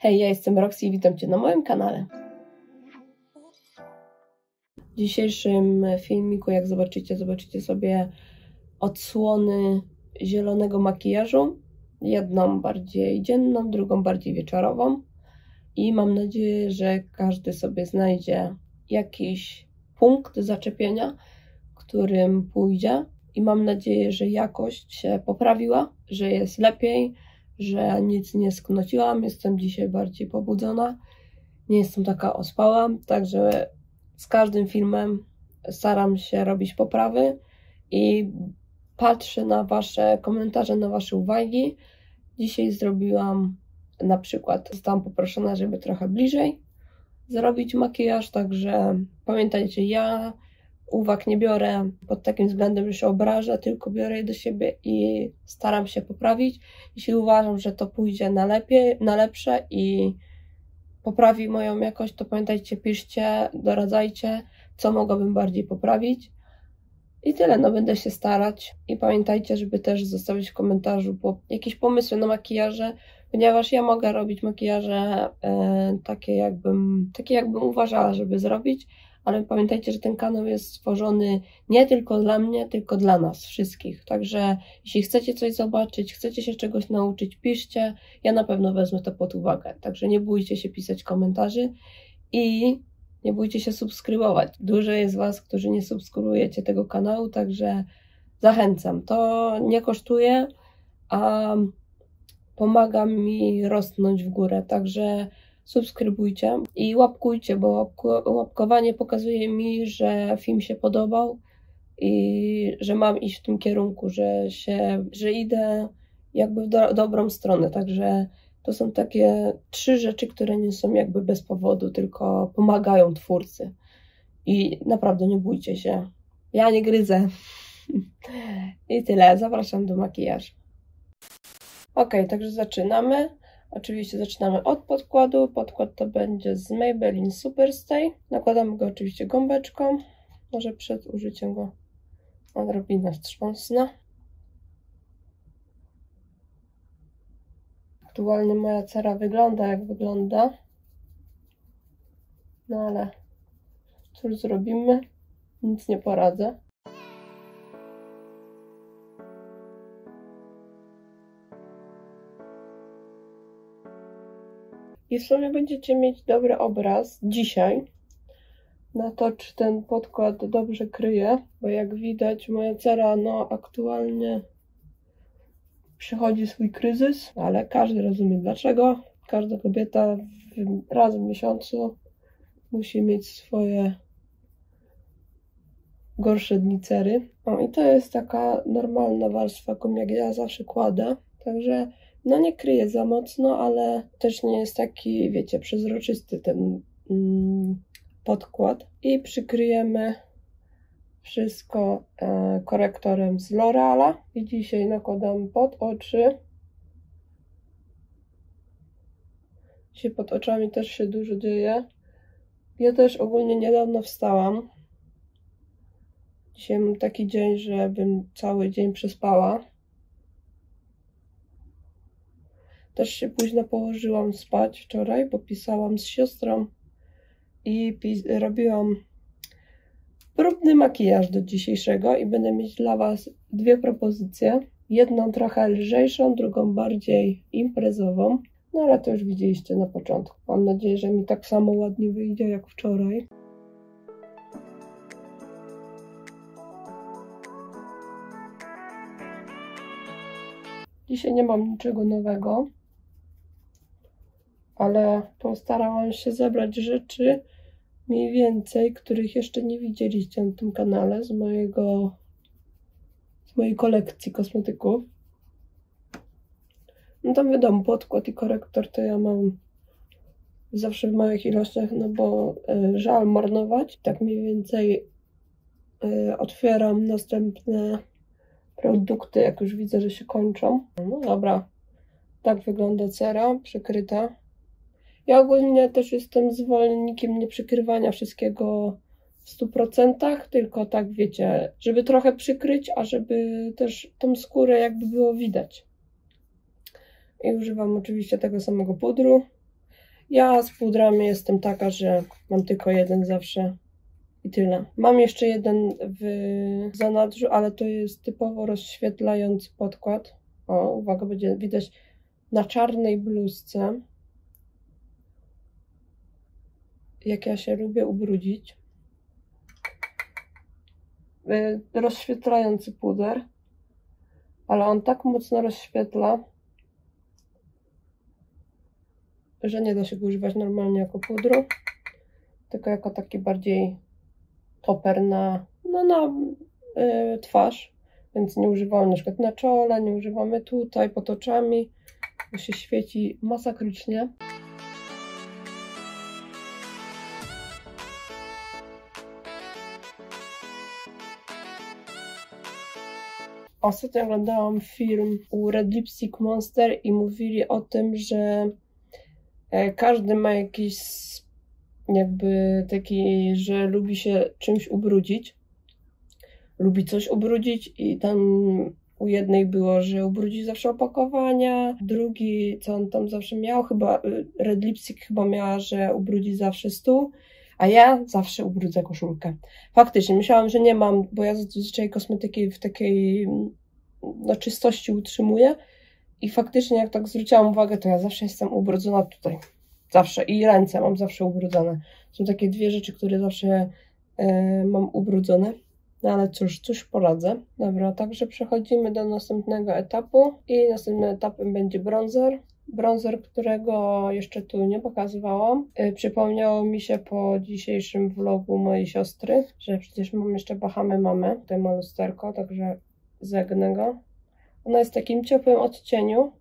Hej, ja jestem Roxy i witam Cię na moim kanale. W dzisiejszym filmiku, jak zobaczycie, zobaczycie sobie odsłony zielonego makijażu. Jedną bardziej dzienną, drugą bardziej wieczorową. I mam nadzieję, że każdy sobie znajdzie jakiś punkt zaczepienia, którym pójdzie. I mam nadzieję, że jakość się poprawiła, że jest lepiej, że nic nie sknociłam. Jestem dzisiaj bardziej pobudzona. Nie jestem taka ospała, także z każdym filmem staram się robić poprawy i patrzę na Wasze komentarze, na Wasze uwagi. Dzisiaj zrobiłam na przykład, zostałam poproszona, żeby trochę bliżej zrobić makijaż, także pamiętajcie, ja uwag nie biorę pod takim względem, że się obrażę, tylko biorę je do siebie i staram się poprawić. Jeśli uważam, że to pójdzie na, lepiej, na lepsze i poprawi moją jakość, to pamiętajcie, piszcie, doradzajcie, co mogłabym bardziej poprawić. I tyle, no będę się starać. I pamiętajcie, żeby też zostawić w komentarzu po, jakieś pomysły na makijaże, ponieważ ja mogę robić makijaże e, takie, jakbym, takie, jakbym uważała, żeby zrobić, ale pamiętajcie, że ten kanał jest stworzony nie tylko dla mnie, tylko dla nas wszystkich. Także jeśli chcecie coś zobaczyć, chcecie się czegoś nauczyć, piszcie. Ja na pewno wezmę to pod uwagę. Także nie bójcie się pisać komentarzy i nie bójcie się subskrybować. Dużo jest Was, którzy nie subskrybujecie tego kanału, także zachęcam. To nie kosztuje, a pomaga mi rosnąć w górę. Także subskrybujcie i łapkujcie, bo łapkowanie pokazuje mi, że film się podobał i że mam iść w tym kierunku, że się, że idę jakby w do, dobrą stronę. Także to są takie trzy rzeczy, które nie są jakby bez powodu, tylko pomagają twórcy. I naprawdę nie bójcie się. Ja nie gryzę. I tyle. Zapraszam do makijażu. Ok, także zaczynamy. Oczywiście zaczynamy od podkładu. Podkład to będzie z Maybelline Superstay. Nakładamy go oczywiście gąbeczką. Może przed użyciem go odrobinę wstrząsnę. Aktualnie moja cera wygląda jak wygląda. No ale cóż zrobimy? Nic nie poradzę. I w sumie będziecie mieć dobry obraz dzisiaj na to, czy ten podkład dobrze kryje, bo jak widać moja cera no aktualnie przechodzi swój kryzys, ale każdy rozumie dlaczego. Każda kobieta raz w miesiącu musi mieć swoje gorsze dni cery. O, i to jest taka normalna warstwa, jak ja zawsze kładę. Także no nie kryje za mocno, ale też nie jest taki, wiecie, przezroczysty ten mm, podkład. I przykryjemy wszystko e, korektorem z L'Oreala. I dzisiaj nakładam pod oczy. Dzisiaj pod oczami też się dużo dzieje. Ja też ogólnie niedawno wstałam. Dzisiaj mam taki dzień, że bym cały dzień przespała. Też się późno położyłam spać wczoraj, bo pisałam z siostrą i robiłam próbny makijaż do dzisiejszego i będę mieć dla Was dwie propozycje. Jedną trochę lżejszą, drugą bardziej imprezową. No ale to już widzieliście na początku. Mam nadzieję, że mi tak samo ładnie wyjdzie jak wczoraj. Dzisiaj nie mam niczego nowego ale postarałam się zebrać rzeczy mniej więcej, których jeszcze nie widzieliście na tym kanale z mojego z mojej kolekcji kosmetyków. No tam wiadomo, podkład i korektor to ja mam zawsze w małych ilościach, no bo y, żal marnować. Tak mniej więcej y, otwieram następne produkty, jak już widzę, że się kończą. No dobra, tak wygląda cera przykryta. Ja ogólnie też jestem zwolennikiem nieprzykrywania wszystkiego w 100%, tylko tak wiecie, żeby trochę przykryć, a żeby też tą skórę jakby było widać. I używam oczywiście tego samego pudru. Ja z pudrami jestem taka, że mam tylko jeden zawsze i tyle. Mam jeszcze jeden w zanadrzu, ale to jest typowo rozświetlający podkład. O, uwaga, będzie widać na czarnej bluzce. Jak ja się lubię ubrudzić. Y, rozświetlający puder, ale on tak mocno rozświetla, że nie da się go używać normalnie jako pudru, tylko jako taki bardziej toper na, no, na y, twarz, więc nie używamy na przykład na czole, nie używamy tutaj pod oczami, bo się świeci masakrycznie. Ostatnio oglądałam film u Red Lipstick Monster i mówili o tym, że e, każdy ma jakiś jakby taki, że lubi się czymś ubrudzić. Lubi coś ubrudzić i tam u jednej było, że ubrudzi zawsze opakowania, drugi, co on tam zawsze miał, chyba y, Red Lipstick chyba miała, że ubrudzi zawsze stół, a ja zawsze ubrudzę koszulkę. Faktycznie, myślałam, że nie mam, bo ja zazwyczaj kosmetyki w takiej no, czystości utrzymuję i faktycznie jak tak zwróciłam uwagę, to ja zawsze jestem ubrudzona tutaj. Zawsze. I ręce mam zawsze ubrudzone. Są takie dwie rzeczy, które zawsze yy, mam ubrudzone. No ale cóż, coś poradzę. Dobra, także przechodzimy do następnego etapu i następnym etapem będzie bronzer. Bronzer, którego jeszcze tu nie pokazywałam. Yy, przypomniało mi się po dzisiejszym vlogu mojej siostry, że przecież mam jeszcze Bahamy Mamy. Tutaj ma lusterko, także zegnę go. Ona jest w takim ciepłym odcieniu.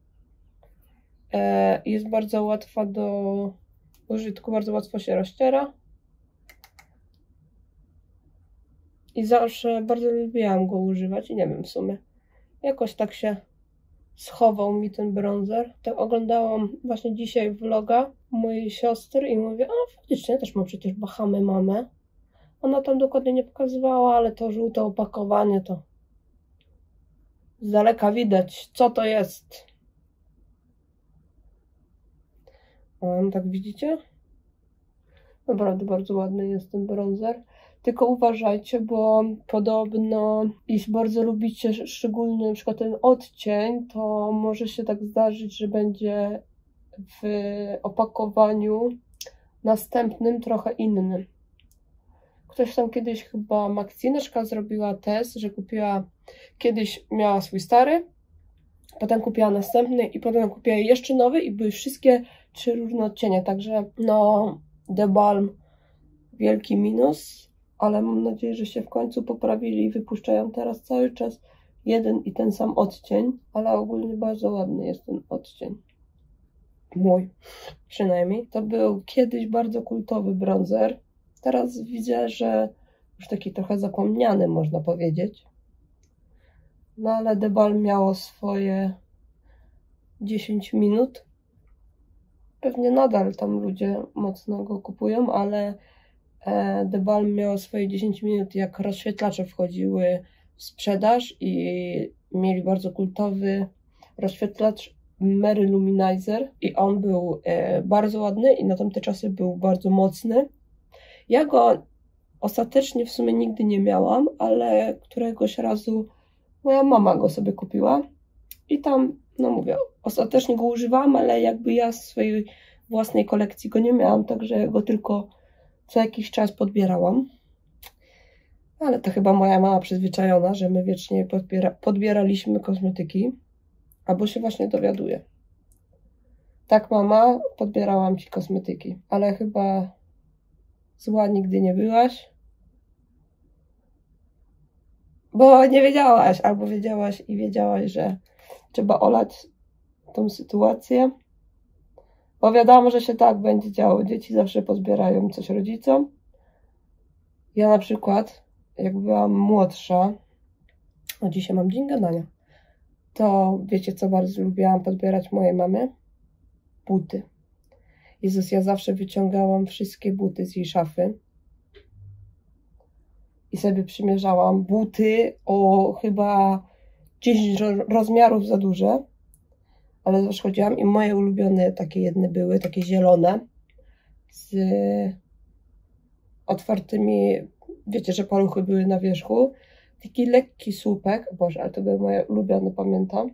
E, jest bardzo łatwa do użytku, bardzo łatwo się rozciera. I zawsze bardzo lubiłam go używać i nie wiem w sumie. Jakoś tak się schował mi ten bronzer. Tak oglądałam właśnie dzisiaj vloga mojej siostry i mówię, a faktycznie też mam przecież Bahamy mamę. Ona tam dokładnie nie pokazywała, ale to żółte opakowanie to z daleka widać, co to jest. O, tak widzicie? Naprawdę bardzo ładny jest ten bronzer. Tylko uważajcie, bo podobno, jeśli bardzo lubicie szczególnie na przykład ten odcień, to może się tak zdarzyć, że będzie w opakowaniu następnym trochę innym. Ktoś tam kiedyś chyba Maksineczka zrobiła test, że kupiła, kiedyś miała swój stary, potem kupiła następny i potem kupiła jeszcze nowy i były wszystkie trzy różne odcienie, także no The Balm wielki minus, ale mam nadzieję, że się w końcu poprawili i wypuszczają teraz cały czas jeden i ten sam odcień, ale ogólnie bardzo ładny jest ten odcień. Mój przynajmniej. To był kiedyś bardzo kultowy bronzer, Teraz widzę, że już taki trochę zapomniany, można powiedzieć. No ale Debal miało swoje 10 minut. Pewnie nadal tam ludzie mocno go kupują, ale Debal miało swoje 10 minut, jak rozświetlacze wchodziły w sprzedaż i mieli bardzo kultowy rozświetlacz Mary Luminizer i on był e, bardzo ładny i na tamte czasy był bardzo mocny. Ja go ostatecznie w sumie nigdy nie miałam, ale któregoś razu moja mama go sobie kupiła i tam, no mówię, ostatecznie go używałam, ale jakby ja z swojej własnej kolekcji go nie miałam, także go tylko co jakiś czas podbierałam. Ale to chyba moja mama przyzwyczajona, że my wiecznie podbiera, podbieraliśmy kosmetyki, albo się właśnie dowiaduje. Tak, mama, podbierałam ci kosmetyki, ale chyba Zła nigdy nie byłaś. Bo nie wiedziałaś, albo wiedziałaś i wiedziałaś, że trzeba olać tą sytuację. Bo wiadomo, że się tak będzie działo. Dzieci zawsze pozbierają coś rodzicom. Ja na przykład, jak byłam młodsza, a dzisiaj mam dzień gadania, to wiecie, co bardzo lubiłam podbierać mojej mamy? Buty. Jezus, ja zawsze wyciągałam wszystkie buty z jej szafy i sobie przymierzałam buty o chyba 10 rozmiarów za duże, ale zawsze chodziłam i moje ulubione takie jedne były, takie zielone, z otwartymi, wiecie, że paluchy były na wierzchu. Taki lekki słupek, boże, ale to były moje ulubione, pamiętam.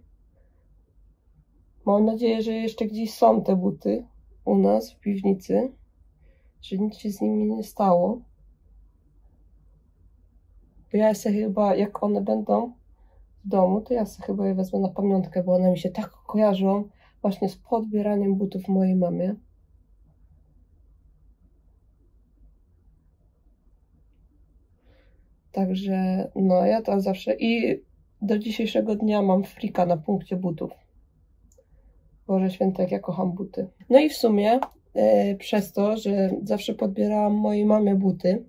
Mam nadzieję, że jeszcze gdzieś są te buty u nas w piwnicy, że nic się z nimi nie stało. Bo ja sobie chyba, jak one będą w domu, to ja sobie chyba je wezmę na pamiątkę, bo one mi się tak kojarzą właśnie z podbieraniem butów mojej mamie. Także no ja to zawsze i do dzisiejszego dnia mam frika na punkcie butów. Boże święty, jak ja kocham buty. No i w sumie e, przez to, że zawsze podbierałam mojej mamie buty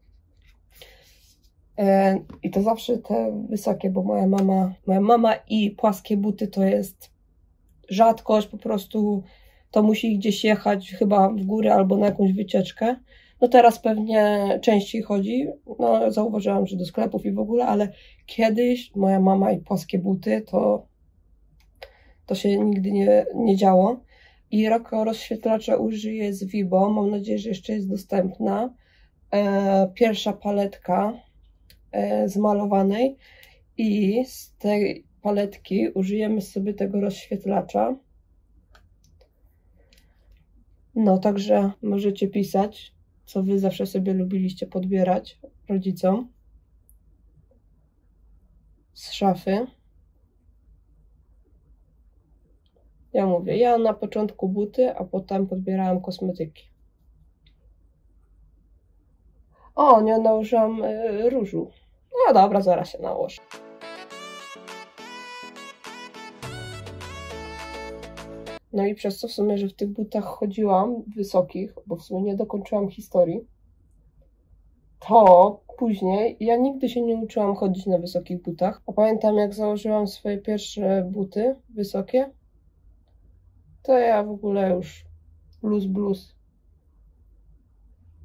i to zawsze te wysokie, bo moja mama, moja mama i płaskie buty to jest rzadkość, po prostu to musi gdzieś jechać chyba w górę albo na jakąś wycieczkę. No teraz pewnie częściej chodzi. No zauważyłam, że do sklepów i w ogóle, ale kiedyś moja mama i płaskie buty to to się nigdy nie, nie działo. I roko rozświetlacza użyję z Vibo. Mam nadzieję, że jeszcze jest dostępna. E, pierwsza paletka e, zmalowanej i z tej paletki użyjemy sobie tego rozświetlacza. No, także możecie pisać, co wy zawsze sobie lubiliście podbierać rodzicom z szafy. Ja mówię, ja na początku buty, a potem podbierałam kosmetyki. O, nie nałożyłam y, różu. No dobra, zaraz się nałożę. No i przez to w sumie, że w tych butach chodziłam wysokich, bo w sumie nie dokończyłam historii, to później ja nigdy się nie uczyłam chodzić na wysokich butach. A pamiętam, jak założyłam swoje pierwsze buty wysokie, to ja w ogóle już blues blues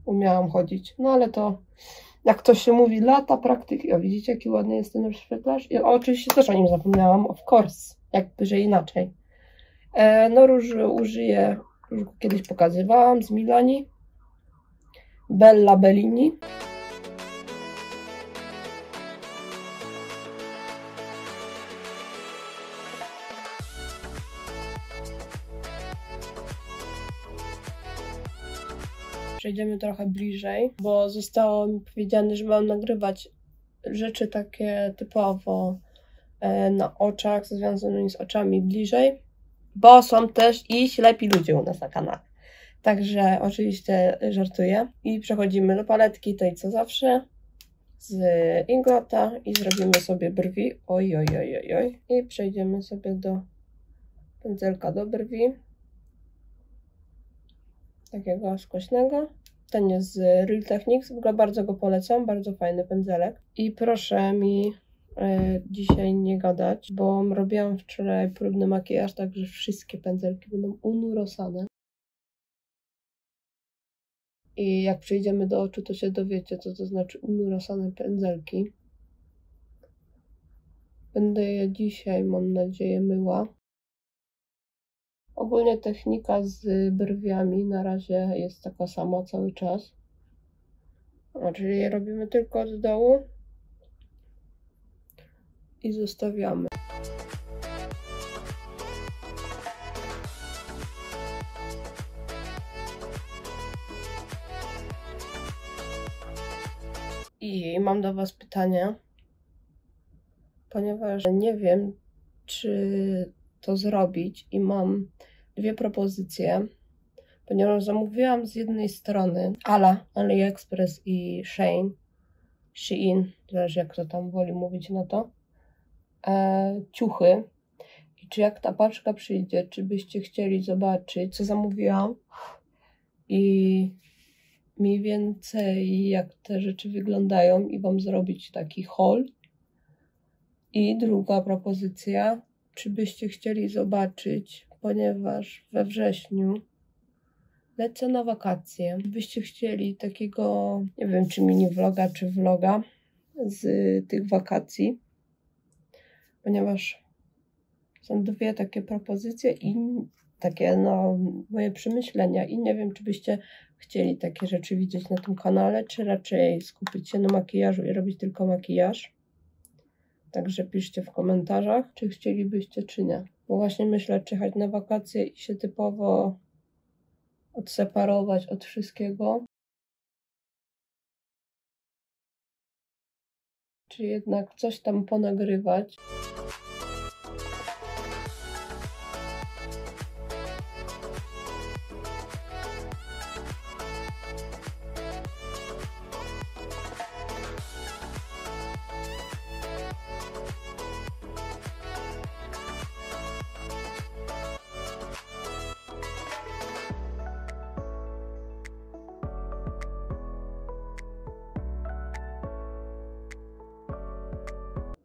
umiałam chodzić. No ale to, jak to się mówi, lata praktyki. O, widzicie, jaki ładny jest ten rozświetlacz? I oczywiście też o nim zapomniałam, of course, jakby, że inaczej. E, no róż użyję, już kiedyś pokazywałam, z Milani. Bella Bellini. Przejdziemy trochę bliżej, bo zostało mi powiedziane, że mam nagrywać rzeczy takie typowo e, na oczach, związane z oczami bliżej, bo są też i ślepi ludzie u nas na kanale. Także oczywiście żartuję. I przechodzimy do paletki tej co zawsze z Ingota i zrobimy sobie brwi. Oj, oj, oj, oj, oj. I przejdziemy sobie do pędzelka do brwi takiego skośnego. Ten jest z Real Techniques, w ogóle bardzo go polecam, bardzo fajny pędzelek. I proszę mi e, dzisiaj nie gadać, bo robiłam wczoraj próbny makijaż, także wszystkie pędzelki będą unurosane. I jak przejdziemy do oczu, to się dowiecie, co to znaczy unurosane pędzelki. Będę je dzisiaj, mam nadzieję, myła. Ogólnie technika z brwiami na razie jest taka sama cały czas. A, czyli robimy tylko od dołu i zostawiamy. I mam do Was pytanie, ponieważ nie wiem, czy to zrobić i mam dwie propozycje, ponieważ zamówiłam z jednej strony Ala, AliExpress i Shane, Shein, zależy jak to tam woli mówić na to, e, ciuchy. I czy jak ta paczka przyjdzie, czy byście chcieli zobaczyć, co zamówiłam i mniej więcej jak te rzeczy wyglądają i Wam zrobić taki haul. I druga propozycja, czy byście chcieli zobaczyć, ponieważ we wrześniu lecę na wakacje. Byście chcieli takiego, nie wiem, czy mini vloga, czy vloga z tych wakacji, ponieważ są dwie takie propozycje i takie no, moje przemyślenia i nie wiem, czy byście chcieli takie rzeczy widzieć na tym kanale, czy raczej skupić się na makijażu i robić tylko makijaż. Także piszcie w komentarzach, czy chcielibyście, czy nie. Bo właśnie myślę, czy jechać na wakacje i się typowo odseparować od wszystkiego. Czy jednak coś tam ponagrywać.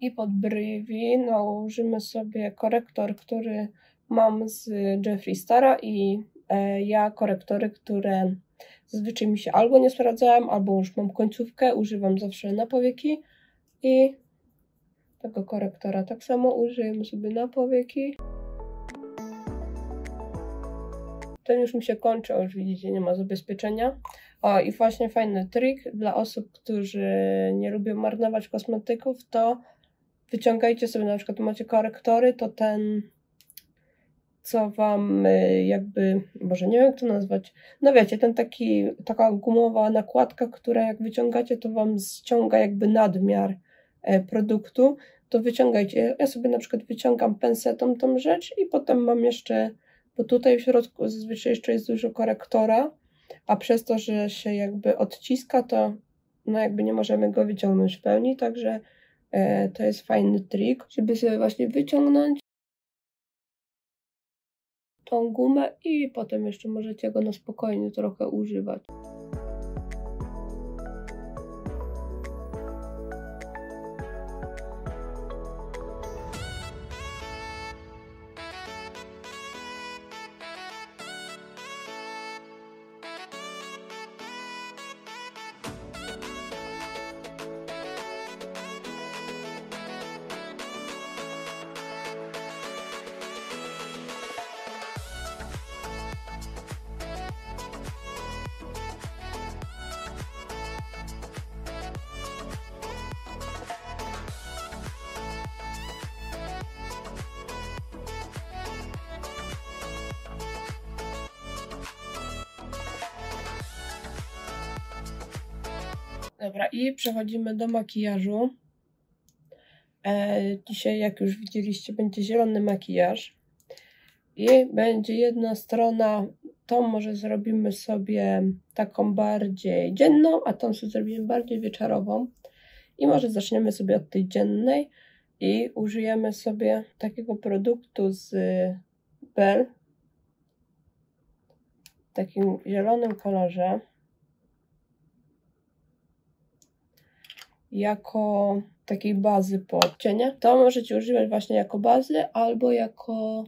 I pod brwi nałożymy sobie korektor, który mam z Jeffree Stara i e, ja korektory, które zazwyczaj mi się albo nie sprawdzałem, albo już mam końcówkę, używam zawsze na powieki i tego korektora tak samo użyjemy sobie na powieki. Ten już mi się kończy, już widzicie, nie ma zabezpieczenia. O, i właśnie fajny trik dla osób, którzy nie lubią marnować kosmetyków, to wyciągajcie sobie na przykład, macie korektory, to ten, co wam y, jakby, może nie wiem jak to nazwać, no wiecie, ten taki, taka gumowa nakładka, która jak wyciągacie, to wam ściąga jakby nadmiar e, produktu, to wyciągajcie. Ja sobie na przykład wyciągam pensetą tą rzecz i potem mam jeszcze, bo tutaj w środku zazwyczaj jeszcze jest dużo korektora, a przez to, że się jakby odciska, to no jakby nie możemy go wyciągnąć w pełni, także to jest fajny trik, żeby sobie właśnie wyciągnąć tą gumę i potem jeszcze możecie go na spokojnie trochę używać. Przechodzimy do makijażu. E, dzisiaj, jak już widzieliście, będzie zielony makijaż. I będzie jedna strona, tą może zrobimy sobie taką bardziej dzienną, a tą sobie zrobimy bardziej wieczorową. I może zaczniemy sobie od tej dziennej i użyjemy sobie takiego produktu z Bell w takim zielonym kolorze. Jako takiej bazy pod odcienie. To możecie używać właśnie jako bazy albo jako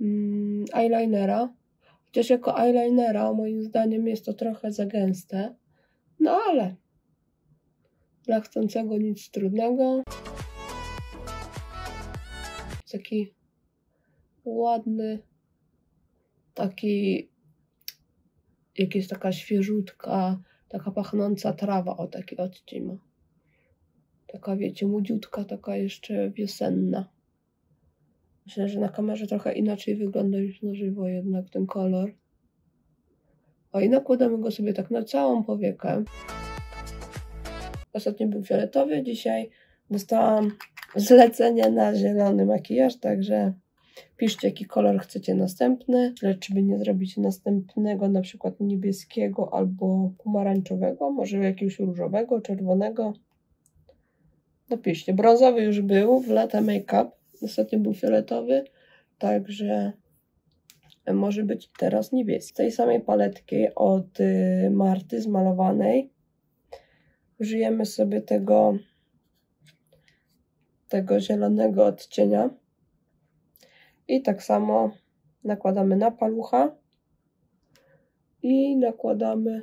mm, eyelinera. Chociaż jako eyelinera moim zdaniem jest to trochę za gęste. No ale dla chcącego nic trudnego. Taki ładny, taki jak jest taka świeżutka, Taka pachnąca trawa, o taki odcień. Taka, wiecie, młodziutka, taka jeszcze wiosenna. Myślę, że na kamerze trochę inaczej wygląda niż na żywo jednak ten kolor. O i nakładamy go sobie tak na całą powiekę. Ostatnio był fioletowy, dzisiaj dostałam zlecenie na zielony makijaż, także Piszcie, jaki kolor chcecie następny, czy by nie zrobić następnego, na przykład niebieskiego albo pomarańczowego, może jakiegoś różowego, czerwonego. Napiszcie. Brązowy już był w lata make-up, ostatnio był fioletowy, także może być teraz niebieski. Z tej samej paletki od y, Marty zmalowanej użyjemy sobie tego tego zielonego odcienia i tak samo nakładamy na palucha i nakładamy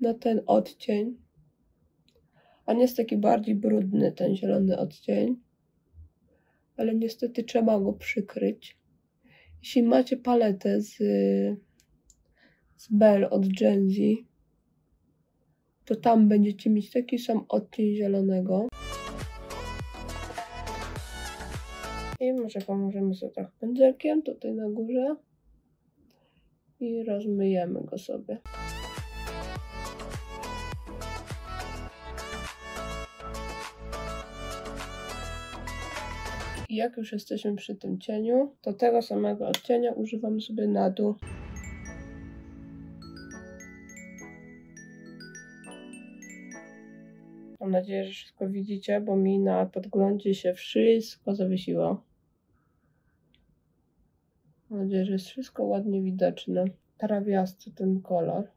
na ten odcień. Nie jest taki bardziej brudny ten zielony odcień, ale niestety trzeba go przykryć. Jeśli macie paletę z, z Bell od Gen Z, to tam będziecie mieć taki sam odcień zielonego. I może pomożemy sobie trochę pędzelkiem tutaj na górze i rozmyjemy go sobie. I jak już jesteśmy przy tym cieniu, to tego samego odcienia używam sobie na dół. Mam nadzieję, że wszystko widzicie, bo mi na podglądzie się wszystko zawiesiło. Mam nadzieję, że jest wszystko ładnie widoczne. Trawiasty ten kolor.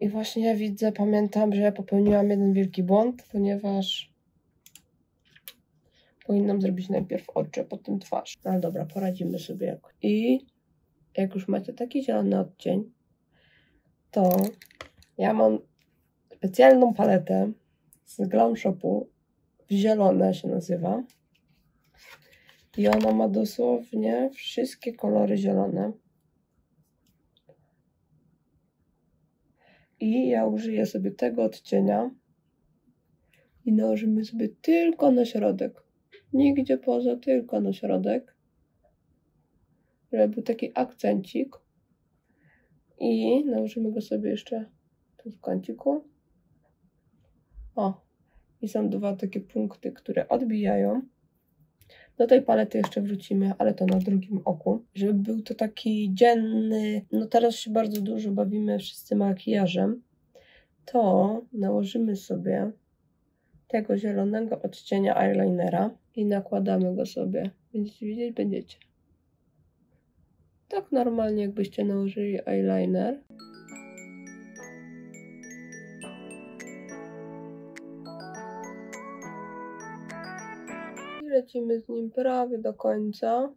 I właśnie ja widzę, pamiętam, że popełniłam jeden wielki błąd, ponieważ powinnam zrobić najpierw oczy, potem twarz. No dobra, poradzimy sobie jakoś. I jak już macie taki zielony odcień, to ja mam specjalną paletę z Glam Shopu. W zielone się nazywa. I ona ma dosłownie wszystkie kolory zielone. I ja użyję sobie tego odcienia i nałożymy sobie tylko na środek. Nigdzie poza, tylko na środek. Żeby był taki akcencik. I nałożymy go sobie jeszcze tu w kąciku. O, i są dwa takie punkty, które odbijają. Do tej palety jeszcze wrócimy, ale to na drugim oku. Żeby był to taki dzienny, no teraz się bardzo dużo bawimy wszyscy makijażem, to nałożymy sobie tego zielonego odcienia eyelinera i nakładamy go sobie. Będziecie widzieć? Będziecie. Tak normalnie jakbyście nałożyli eyeliner. Lecimy z nim prawie do końca.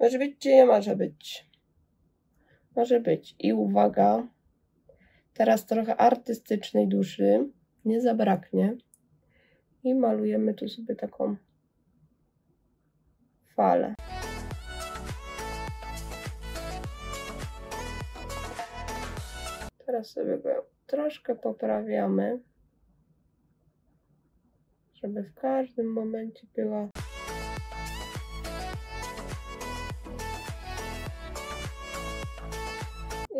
Może być czy nie może być? Może być. I uwaga, teraz trochę artystycznej duszy nie zabraknie. I malujemy tu sobie taką falę. Teraz sobie go troszkę poprawiamy, żeby w każdym momencie była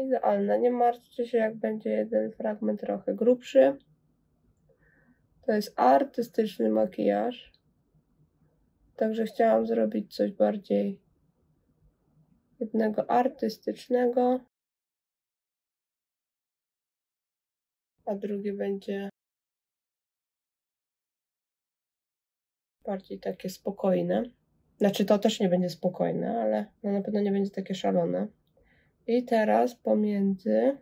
idealne. Nie martwcie się, jak będzie jeden fragment trochę grubszy. To jest artystyczny makijaż. Także chciałam zrobić coś bardziej jednego artystycznego. A drugie będzie bardziej takie spokojne. Znaczy to też nie będzie spokojne, ale no na pewno nie będzie takie szalone. I teraz pomiędzy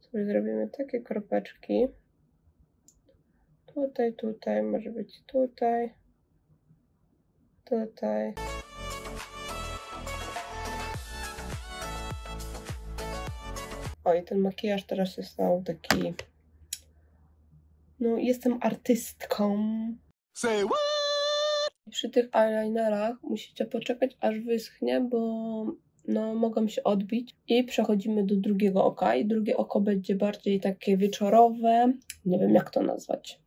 sobie zrobimy takie kropeczki. Tutaj, tutaj, może być tutaj, tutaj. O, i ten makijaż teraz jest stał taki... No, jestem artystką. Say what? Przy tych eyelinerach musicie poczekać, aż wyschnie, bo no, mogą się odbić. I przechodzimy do drugiego oka. I drugie oko będzie bardziej takie wieczorowe. Nie wiem, jak to nazwać.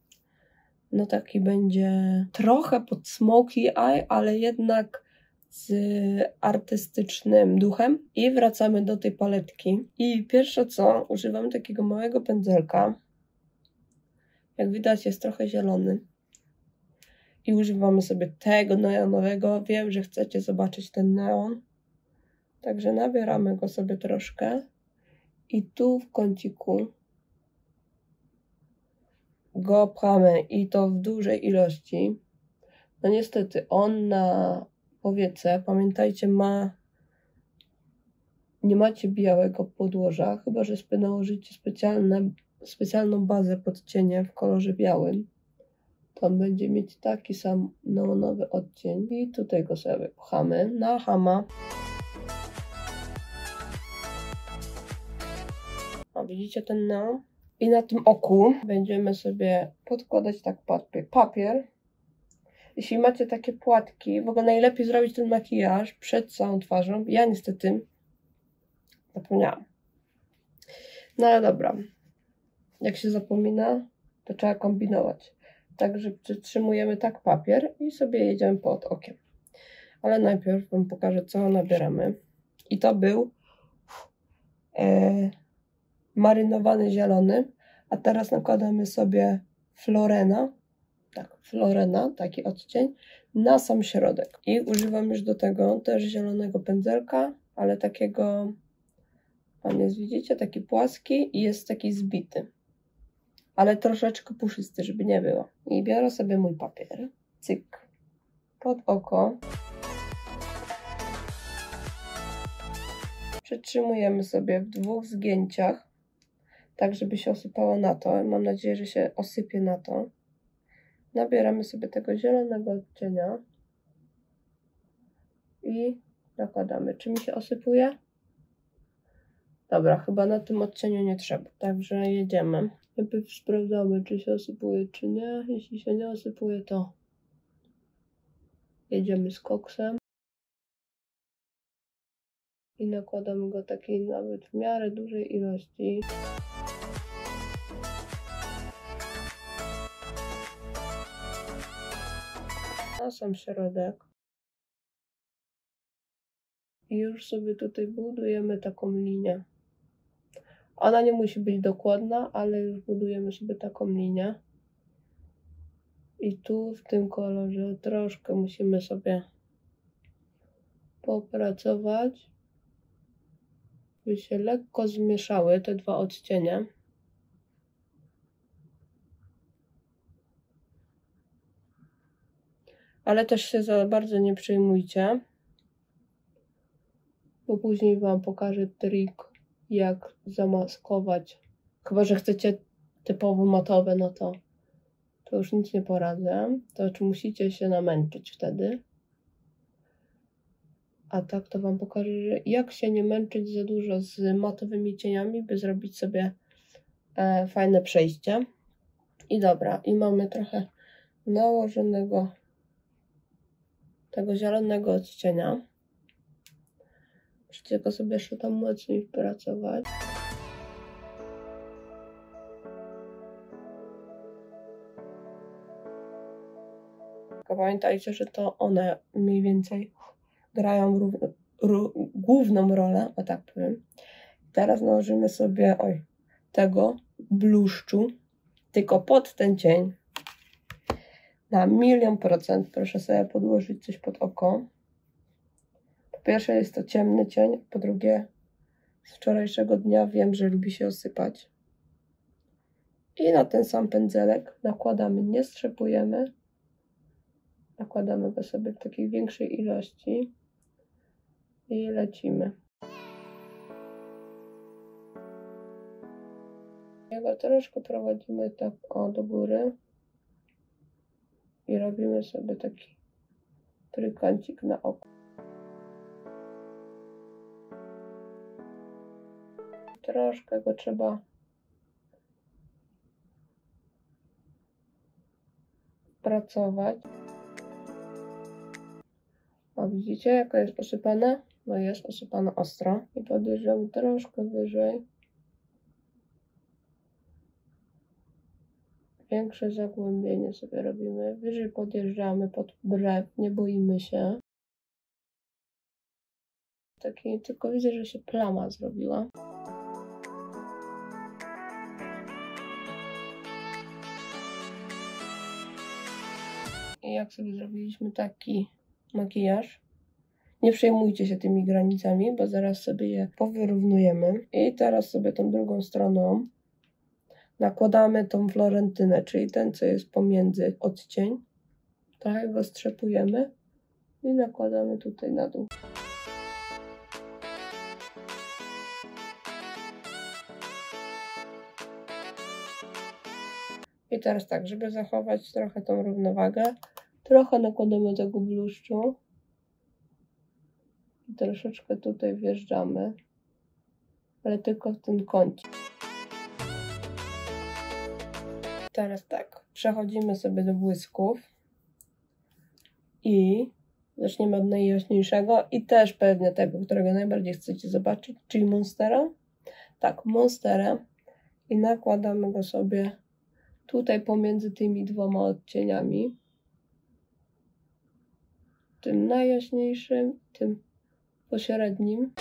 No, taki będzie trochę pod smoky eye, ale jednak z artystycznym duchem. I wracamy do tej paletki. I pierwsze co, używam takiego małego pędzelka. Jak widać, jest trochę zielony. I używamy sobie tego neonowego. Wiem, że chcecie zobaczyć ten neon. Także nabieramy go sobie troszkę. I tu w kąciku go pchamy i to w dużej ilości. No niestety on na powiece, pamiętajcie, ma nie macie białego podłoża, chyba że nałożycie specjalną bazę pod cienie w kolorze białym. To on będzie mieć taki sam neonowy odcień. I tutaj go sobie pchamy na hama. Widzicie ten neon? I na tym oku będziemy sobie podkładać tak papier. Jeśli macie takie płatki, w ogóle najlepiej zrobić ten makijaż przed całą twarzą. Ja niestety zapomniałam. No ale dobra. Jak się zapomina, to trzeba kombinować. Także przytrzymujemy tak papier i sobie jedziemy pod okiem. Ale najpierw Wam pokażę, co nabieramy. I to był e, marynowany zielony, a teraz nakładamy sobie Florena, tak, Florena, taki odcień, na sam środek. I używam już do tego też zielonego pędzelka, ale takiego, pan jest, widzicie, taki płaski i jest taki zbity. Ale troszeczkę puszysty, żeby nie było. I biorę sobie mój papier, cyk, pod oko. Przytrzymujemy sobie w dwóch zgięciach, tak żeby się osypało na to. Mam nadzieję, że się osypie na to. Nabieramy sobie tego zielonego odcienia i nakładamy. Czy mi się osypuje? Dobra, chyba na tym odcieniu nie trzeba. Także jedziemy. Najpierw sprawdzamy, czy się osypuje, czy nie. Jeśli się nie osypuje, to jedziemy z koksem. I nakładamy go takiej nawet w miarę dużej ilości. Na sam środek. I już sobie tutaj budujemy taką linię. Ona nie musi być dokładna, ale już budujemy sobie taką linię. I tu w tym kolorze troszkę musimy sobie popracować, by się lekko zmieszały te dwa odcienie. Ale też się za bardzo nie przejmujcie, bo później Wam pokażę trik jak zamaskować. Chyba, że chcecie typowo matowe, no to, to już nic nie poradzę. To czy musicie się namęczyć wtedy. A tak to Wam pokażę, jak się nie męczyć za dużo z matowymi cieniami, by zrobić sobie e, fajne przejście. I dobra, i mamy trochę nałożonego tego zielonego odcienia. Musicie go sobie jeszcze tam mocniej wpracować. Pamiętajcie, że to one mniej więcej grają główną rolę, o tak powiem. Teraz nałożymy sobie oj, tego bluszczu, tylko pod ten cień. Na milion procent proszę sobie podłożyć coś pod oko. Po pierwsze jest to ciemny cień, po drugie z wczorajszego dnia wiem, że lubi się osypać. I na ten sam pędzelek nakładamy, nie strzepujemy. Nakładamy go sobie w takiej większej ilości i lecimy. Jego troszkę prowadzimy tak o do góry i robimy sobie taki trójkącik na oko. troszkę go trzeba pracować. O, widzicie, jaka jest osypana? No jest osypana ostro. I podjeżdżamy troszkę wyżej. Większe zagłębienie sobie robimy. Wyżej podjeżdżamy pod brew, nie boimy się. Taki, tylko widzę, że się plama zrobiła. jak sobie zrobiliśmy taki makijaż. Nie przejmujcie się tymi granicami, bo zaraz sobie je powyrównujemy. I teraz sobie tą drugą stroną nakładamy tą florentynę, czyli ten, co jest pomiędzy odcień. Trochę go strzepujemy i nakładamy tutaj na dół. I teraz tak, żeby zachować trochę tą równowagę, Trochę nakładamy tego bluszczu. I troszeczkę tutaj wjeżdżamy. Ale tylko w ten kącie. Teraz tak, przechodzimy sobie do błysków i zaczniemy od najjaśniejszego i też pewnie tego, którego najbardziej chcecie zobaczyć, czyli Monstera. Tak, Monstera i nakładamy go sobie tutaj pomiędzy tymi dwoma odcieniami. Tym najjaśniejszym, tym pośrednim.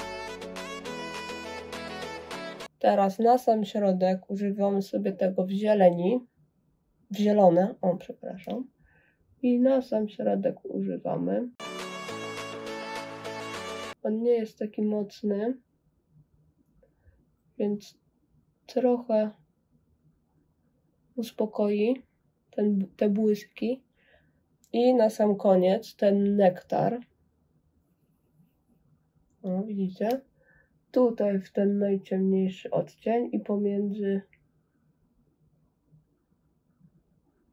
Teraz na sam środek używamy sobie tego w zieleni, zielone, o przepraszam, i na sam środek używamy. On nie jest taki mocny, więc trochę uspokoi ten, te błyski. I na sam koniec ten nektar. O, widzicie? Tutaj w ten najciemniejszy odcień i pomiędzy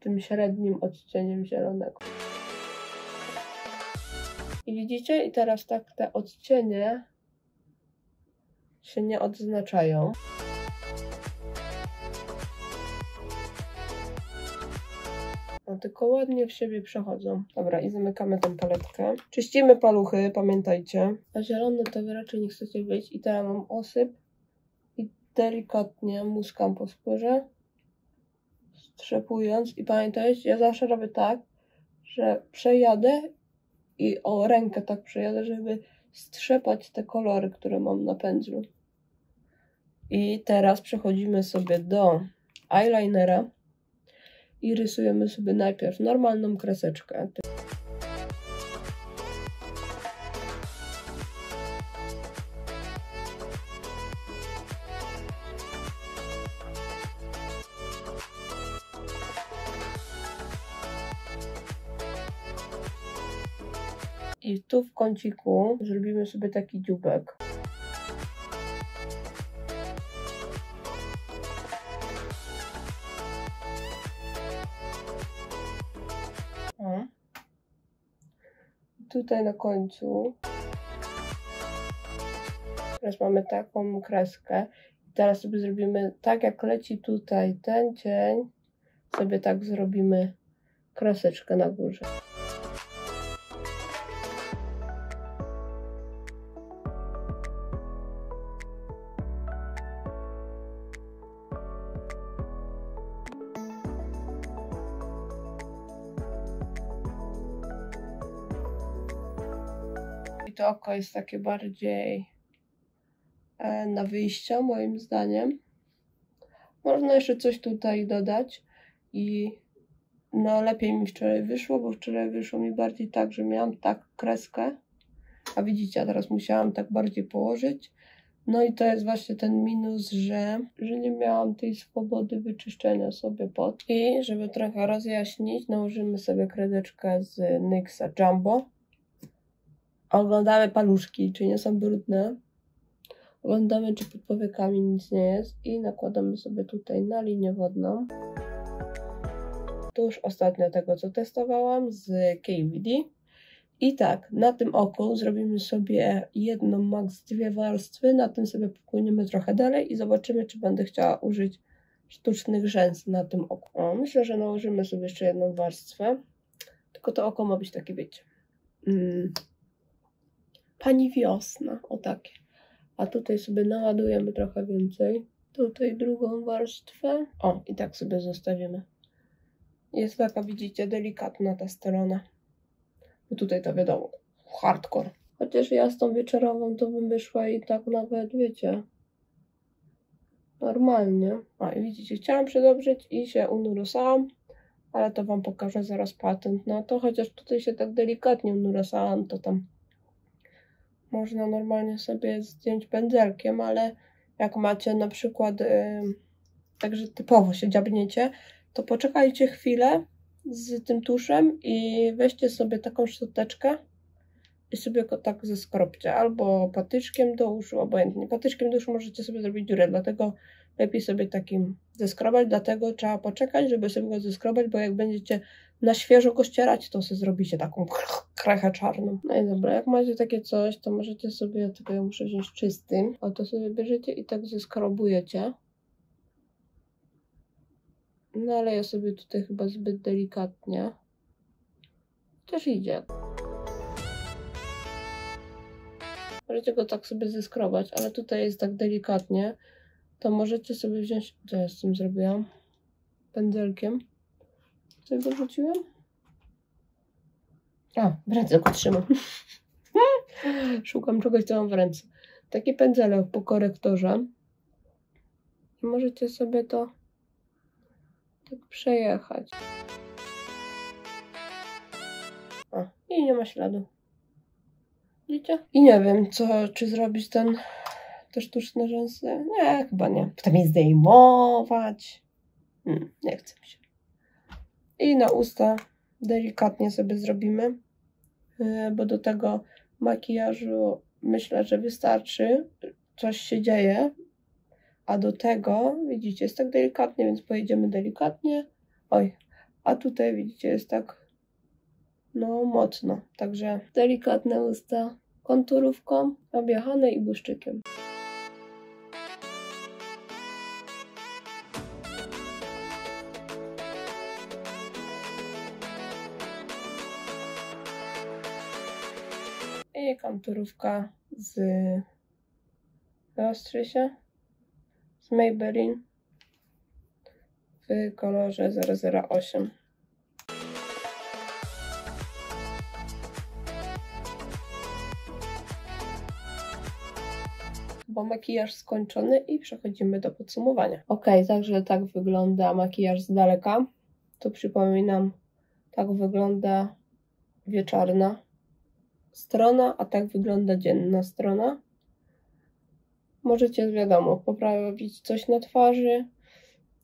tym średnim odcieniem zielonego. I widzicie? I teraz tak te odcienie się nie odznaczają. No, tylko ładnie w siebie przechodzą. Dobra, i zamykamy tą paletkę. Czyścimy paluchy, pamiętajcie. A zielony to wy raczej nie chcecie być. I teraz mam osyp. I delikatnie muskam po skórze. Strzepując. I pamiętajcie, ja zawsze robię tak, że przejadę i o rękę tak przejadę, żeby strzepać te kolory, które mam na pędzlu. I teraz przechodzimy sobie do eyelinera i rysujemy sobie najpierw normalną kreseczkę. Kąciku zrobimy sobie taki dziubek. O. Tutaj na końcu teraz mamy taką kreskę. I teraz sobie zrobimy tak jak leci tutaj ten cień, sobie tak zrobimy kreseczkę na górze. Oko jest takie bardziej e, na wyjścia, moim zdaniem. Można jeszcze coś tutaj dodać i no lepiej mi wczoraj wyszło, bo wczoraj wyszło mi bardziej tak, że miałam tak kreskę, a widzicie, a teraz musiałam tak bardziej położyć. No i to jest właśnie ten minus, że, że nie miałam tej swobody wyczyszczenia sobie pod. I żeby trochę rozjaśnić, nałożymy sobie kredeczkę z NYXa Jumbo. Oglądamy paluszki, czy nie są brudne. Oglądamy, czy pod powiekami nic nie jest. I nakładamy sobie tutaj na linię wodną. Tuż ostatnio tego, co testowałam z KVD. I tak, na tym oku zrobimy sobie jedną, max dwie warstwy, na tym sobie popłyniemy trochę dalej i zobaczymy, czy będę chciała użyć sztucznych rzęs na tym oku. O, myślę, że nałożymy sobie jeszcze jedną warstwę, tylko to oko ma być takie, wiecie, mm, pani wiosna, o takie. A tutaj sobie naładujemy trochę więcej. Tutaj drugą warstwę. O, i tak sobie zostawimy. Jest taka, widzicie, delikatna ta strona. Bo tutaj to wiadomo, hardcore. Chociaż ja z tą wieczorową to bym wyszła i tak nawet, wiecie, normalnie. A i widzicie, chciałam przedobrzyć i się unurusałam, ale to wam pokażę zaraz patent na to. Chociaż tutaj się tak delikatnie unurusałam, to tam można normalnie sobie zdjąć pędzelkiem, ale jak macie na przykład, yy, także typowo się dziabniecie, to poczekajcie chwilę, z tym tuszem i weźcie sobie taką szczoteczkę i sobie go tak zeskropcie, albo patyczkiem do uszu, obojętnie. Patyczkiem do uszu możecie sobie zrobić dziurę, dlatego lepiej sobie takim zeskrobać, dlatego trzeba poczekać, żeby sobie go zeskrobać, bo jak będziecie na świeżo go ścierać, to sobie zrobicie taką krechę czarną. No i dobra, jak macie takie coś, to możecie sobie, tylko ja muszę wziąć czystym, a to sobie bierzecie i tak zeskrobujecie No ale ja sobie tutaj chyba zbyt delikatnie. Też idzie. Możecie go tak sobie zeskrobać, ale tutaj jest tak delikatnie. To możecie sobie wziąć. Co ja z tym zrobiłam? Pędzelkiem. Co go rzuciłam? A, w ręce go trzymam. Szukam czegoś, co mam w ręce. Taki pędzelek po korektorze. I możecie sobie to tak przejechać. O, i nie ma śladu. I nie wiem, co, czy zrobić ten, te sztuczne rzęsy. Nie, chyba nie. Potem je zdejmować. Hmm, nie chcę mi się. I na usta delikatnie sobie zrobimy, yy, bo do tego makijażu myślę, że wystarczy. Coś się dzieje, a do tego, widzicie, jest tak delikatnie, więc pojedziemy delikatnie. Oj, a tutaj widzicie, jest tak no mocno. Także delikatne usta konturówką, objechane i błyszczykiem. I konturówka z wyostrzy się z Maybelline w kolorze 008. Bo makijaż skończony i przechodzimy do podsumowania. Ok, także tak wygląda makijaż z daleka. Tu przypominam, tak wygląda wieczorna strona, a tak wygląda dzienna strona. Możecie, wiadomo, poprawić coś na twarzy,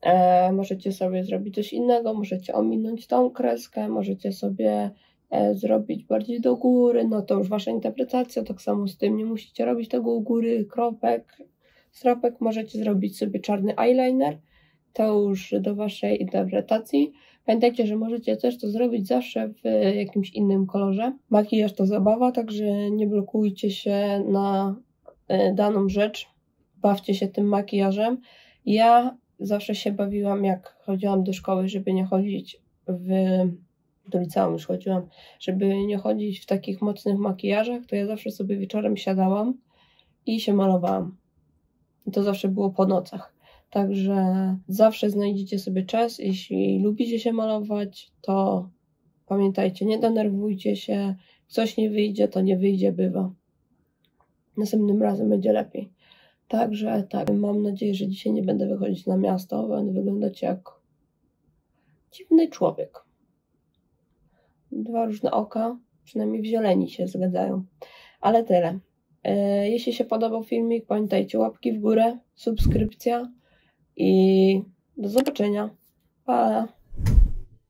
e, możecie sobie zrobić coś innego, możecie ominąć tą kreskę, możecie sobie zrobić bardziej do góry, no to już wasza interpretacja, tak samo z tym nie musicie robić tego u góry, kropek, stropek, możecie zrobić sobie czarny eyeliner, to już do waszej interpretacji. Pamiętajcie, że możecie też to zrobić zawsze w jakimś innym kolorze. Makijaż to zabawa, także nie blokujcie się na e, daną rzecz. Bawcie się tym makijażem. Ja zawsze się bawiłam, jak chodziłam do szkoły, żeby nie chodzić w. Do liceum już chodziłam, żeby nie chodzić w takich mocnych makijażach, to ja zawsze sobie wieczorem siadałam i się malowałam. I to zawsze było po nocach. Także zawsze znajdziecie sobie czas. Jeśli lubicie się malować, to pamiętajcie, nie denerwujcie się. Coś nie wyjdzie, to nie wyjdzie, bywa. Następnym razem będzie lepiej. Także tak, mam nadzieję, że dzisiaj nie będę wychodzić na miasto, będę wyglądać jak dziwny człowiek. Dwa różne oka, przynajmniej w zieleni się zgadzają. Ale tyle. E, jeśli się podobał filmik, pamiętajcie łapki w górę, subskrypcja i do zobaczenia. Pa!